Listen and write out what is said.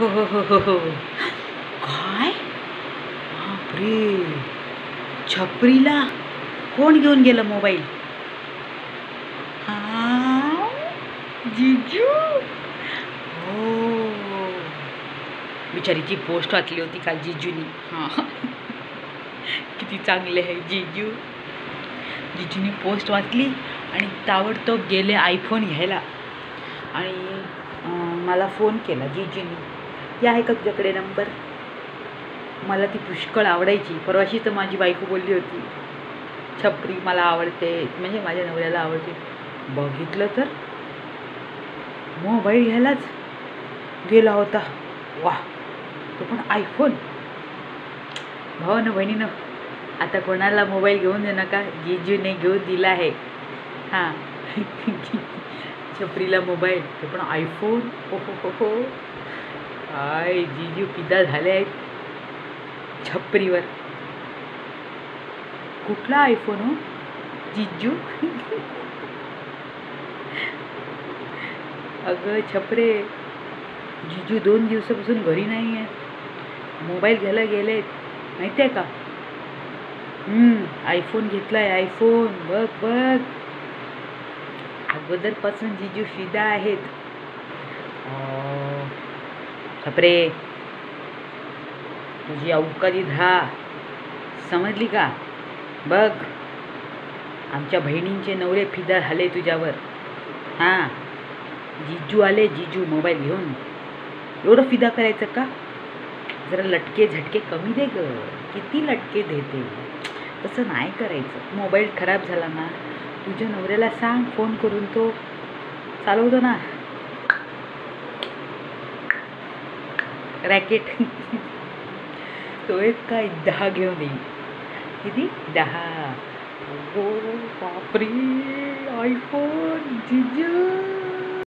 हो हो हो हो हो काय? बापरे. छपरीला कोण घेऊन गेलं मोबाईल? हा जिजू? हो. बिचारीची पोस्ट वाचली होती काल जिजूनी. हां. किती चांगले आहे जिजू. जिजूनी पोस्ट वाचली आणि ताबडतोब गेले आयफोन घ्यायला. आणि मला फोन केला जिजूनी. ती आहे का तुझ्याकडे नंबर? मला ती पुष्कळ आवडायची. परवाशी तर माझी बायको बोलली होती छपरी मला आवडते म्हणजे माझ्या नवऱ्याला आवडते. बघितलं तर? मोबाईल घ्यायलाच गेला होता. वा तो पण आयफोन भावानं बहिणीनं आता कोणाला मोबाईल घेऊन देऊ नका. जिजूने घेऊन दिला आहे. हां. छपरीला मोबाईल ते पण आयफोन हो हो हो हो. आय जिजू पिदा झाले आहेत. छपरीवर. कुठला आयफोन हो? जिजू? अगं छपरे. जिजू दोन दिवसापासून घरी नाही आहे. मोबाईल घ्यायला आहेत माहिती आहे का? आयफोन आयफोन घेतलाय आयफोन बघ बघ. अगोदरपासून जिजू फिदा आहेत. खपरे. तुझी अवकाळी धा समजली का? बघ. आमच्या बहिणींचे नवरे फिदा झाले तुझ्यावर. हां. जिजू आले जिजू मोबाईल घेऊन. एवढं फिदा करायचं का? जरा लटके झटके कमी दे ग. किती लटके देते. तसं नाही करायचं. मोबाईल खराब झाला ना. तुझ्या नवऱ्याला सांग फोन करून तो. चालवतो ना. रॅकेट तो एक काय दहा घेऊन येईल किती दहा हो बापरे आयफोन जिजू।